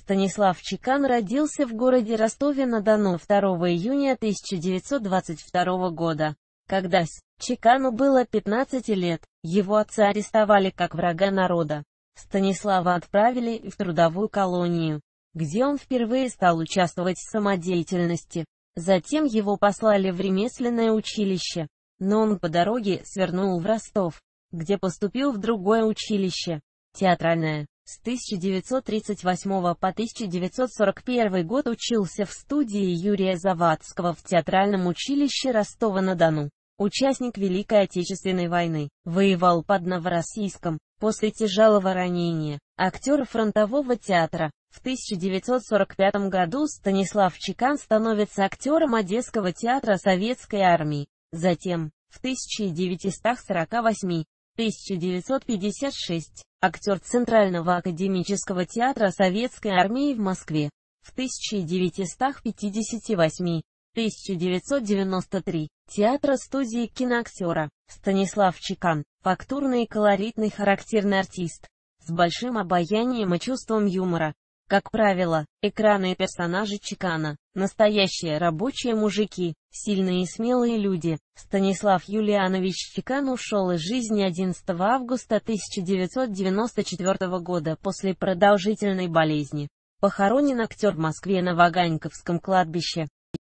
Станислав Чекан родился в городе Ростове-на-Дону 2 июня 1922 года. Когда с. Чекану было 15 лет, его отца арестовали как врага народа. Станислава отправили в трудовую колонию, где он впервые стал участвовать в самодеятельности. Затем его послали в ремесленное училище, но он по дороге свернул в Ростов, где поступил в другое училище, театральное. С 1938 по 1941 год учился в студии Юрия Завадского в театральном училище Ростова-на-Дону. Участник Великой Отечественной войны. Воевал под Новороссийском. После тяжелого ранения. Актер фронтового театра. В 1945 году Станислав Чекан становится актером Одесского театра Советской армии. Затем, в 1948 1956 актер Центрального академического театра Советской армии в Москве. В 1958 1993 театра студии киноактера. Станислав Чекан, фактурный и колоритный характерный артист, с большим обаянием и чувством юмора, как правило, экранные персонажи Чекана, настоящие рабочие мужики, сильные и смелые люди. Станислав Юлианович Чекан ушел из жизни 11 августа 1994 года после продолжительной болезни. Похоронен актер в Москве на Ваганьковском кладбище.